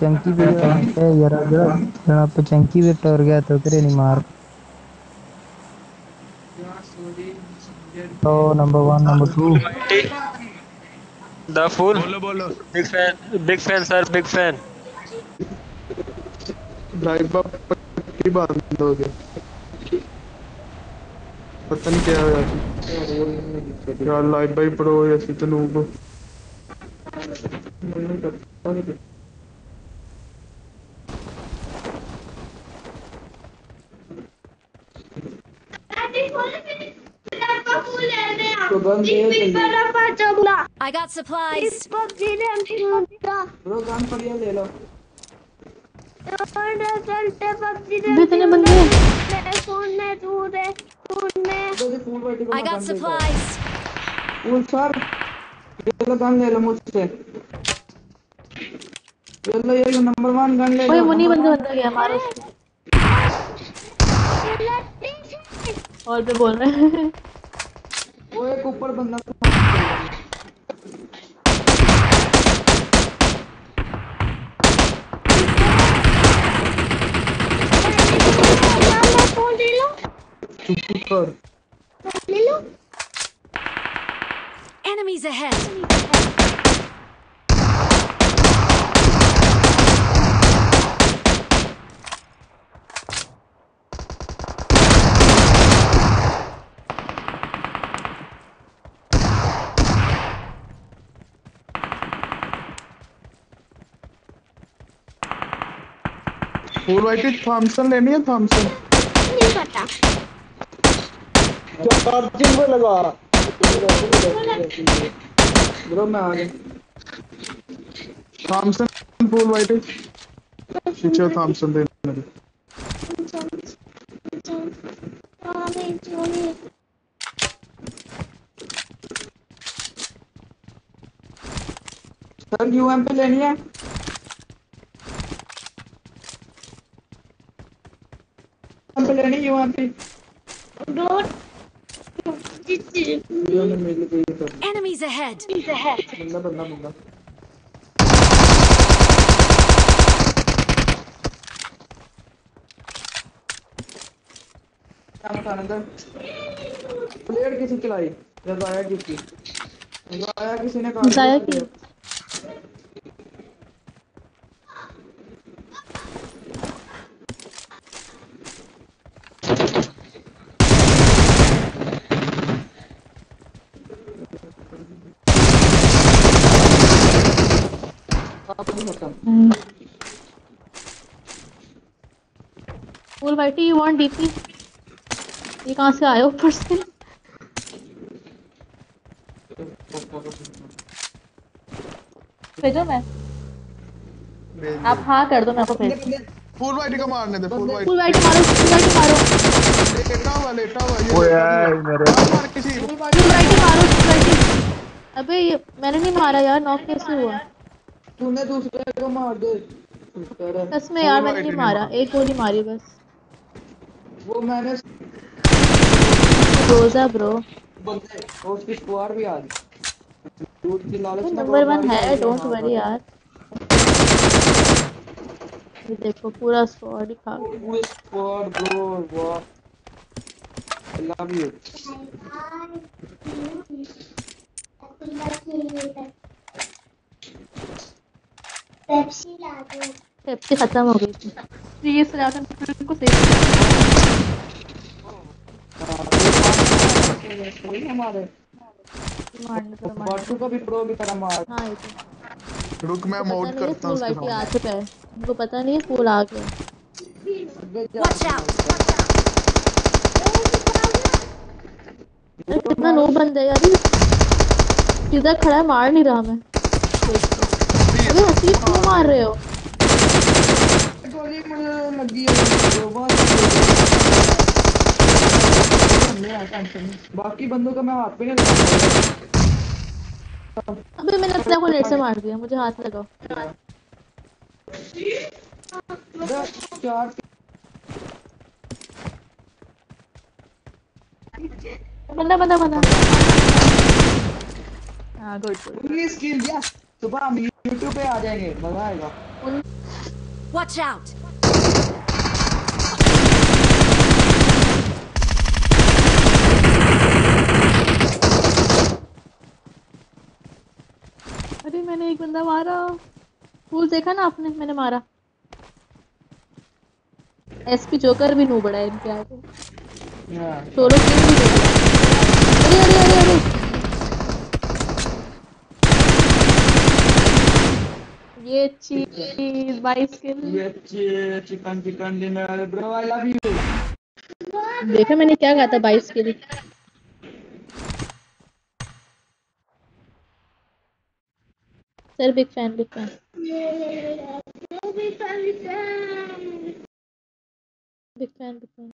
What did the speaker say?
चंकी पे ए यार जरा जरा पे चंकी पे टोर गया तो तेरे नहीं मार। तो नंबर वन नंबर टू द फुल बोलो बोलो। Big fan big fan sir big fan drive पर पट्टी बंद हो गया पता नहीं क्या होया यार लाइव बाई प्रो ऐसी तो noob I got supplies. Bro gun ये ले लो कितने बंदे फ़ोन में दूर है फ़ोन में I got supplies. फूल सर ये लो गन ले लो मुझसे ये लो ये नंबर वन गन ले ओए लो मुनी बंदा बंदा गया मारो। उसको और पे बोल रहे हैं। वो एक ऊपर बंदा चुप कर। Enemies ahead. Full white Thompson लेनी है थॉमसन नहीं पता जब चार्जिंग पे लगा ब्रो मैं आ गया थॉमसन फुल वाइट पीछे थॉमसन दे। मेरे सर यूएम पे लेनी है? पे लेनी यूएम पे सर Enemies ahead. बंदा बंदा बंदा। प्लेयर किसी चलाई? या गाया किसी। गाया किसी ने कहा खत्म। फुल वाइटी यू वांट डीपी ये कहाँ से आए ऊपर से भेजो मैं। आप हाँ कर दो मैं आपको भेज फुल वाइट का मारने दे फुल वाइट फुल वाइट मारो फुल वाइट मारो। लेटा हुआ लेटा हुआ ये ओए यार, मेरे- मार मार किसी फुल वाइट मारो फुल वाइट अबे ये मैंने नहीं मारा यार नॉक कैसे हुआ? तूने दूसरे को मार दे। सच में यार मैंने नहीं मारा। एक गोली मारी बस। वो मैंने रोजा ब्रो। बंदे और उसकी स्क्वाड भी आ गई। दूध की लालच में नंबर वो वन मारी है डोंट वरी यार। ये देखो पूरा स्क्वाड ही खा गया। वो स्क्वाड ब्रो वाह। आई लव यू पेप्सी खत्म हो गई थी। प्लीज़ राशन को सेव हमारे मारने तो का भी प्रो तरह मार। हाँ ये तो। रुक मैं पता नहीं है करता हूँ आ चुका है। उनको पता नहीं है फुल आ गया. कितना नो बंद है यार। सीधा खड़ा है मार नहीं रहा मैं। अरे हसीब क्यों मार रहे हो। गोली मुझे लगी है बाकी बंदों का मैं हाथ पे नहीं लगा अबे मैंने अपने को नेट से मार दिया मुझे हाथ लगाओ। चार बंदा बंदा बंदा। हाँ गुड गुड उन्नीस किल या सुबह हम यूट्यूब पे आ जाएँगे मज़ा आएगा Watch out! अरे मैंने एक बंदा मारा फूल देखा ना आपने मैंने मारा एसपी जोकर भी नू बड़ा है इनके आगे हाँ। सोलो किल भी है। अरे अरे अरे अरे ये चीज़ बाईस किल ये chicken chicken dinner bro I love you देखा मैंने क्या कहा था बाईस kill sir big fan big fan big fan big fan